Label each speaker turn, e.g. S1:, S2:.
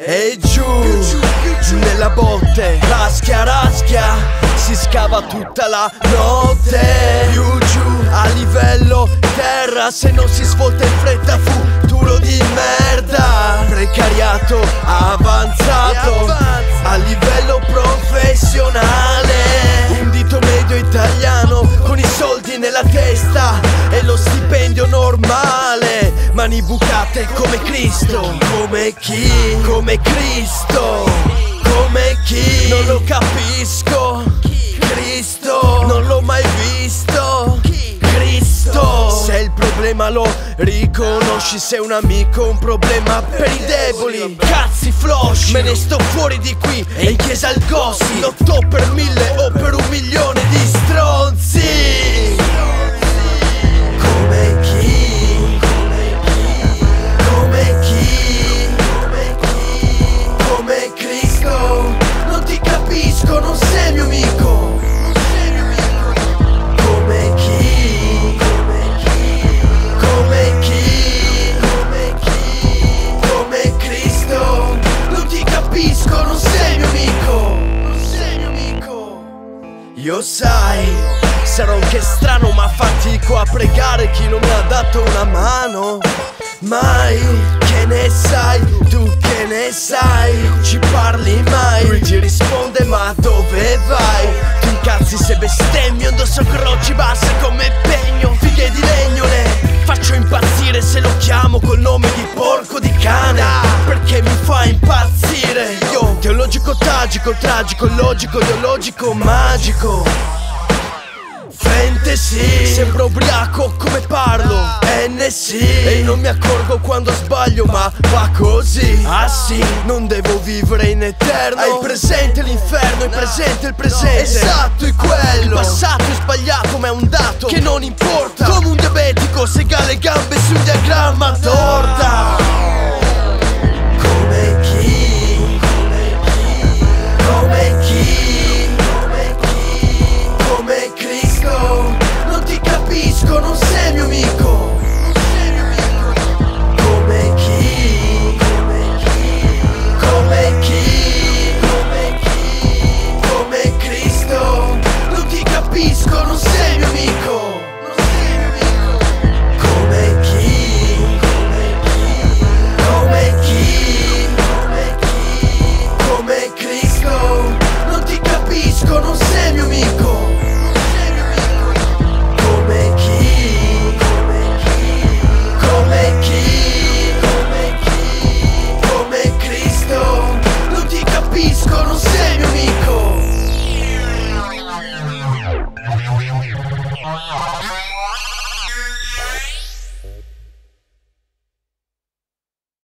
S1: E giù, nella botte, raschia raschia, si scava tutta la notte. Più giù, a livello terra, se non si svolta in fretta, futuro di merda. Precariato avanzato, a livello Mani bucate come Cristo, come chi? Come Cristo, come chi? Non lo capisco, Cristo, non l'ho mai visto, Cristo. Se il problema lo riconosci, sei un amico, un problema per i deboli. Cazzi flosh, me ne sto fuori di qui e in chiesa al gossi. Lotto per mille o per un milione di stronzi. Io sai, sarò anche strano ma fatico a pregare chi non mi ha dato una mano. Mai, che ne sai, tu che ne sai Ci parli mai, lui ti risponde ma dove vai? Tu incazzi se bestemmi, indosso croci basse come pegno Fighe di legno le faccio impazzire se lo chiamo col nome di porco di cane Perché mi fa impazzire. Io, teologico, tragico, tragico, logico, ideologico, magico. Fantasy. Sembro ubriaco come parlo. NC E non mi accorgo quando sbaglio ma va così. Ah sì, non devo vivere in eterno. Hai presente l'inferno, hai presente il presente? Esatto, è quello. Il passato è sbagliato ma è un dato Che non importa. Come un diabetico sega le gambe su un diagramma. Torta capisco, non sei mio amico Come chi? Come chi? Come Cristo Non ti capisco, non sei mio amico Come chi? Come chi? Come Cristo Non ti capisco, non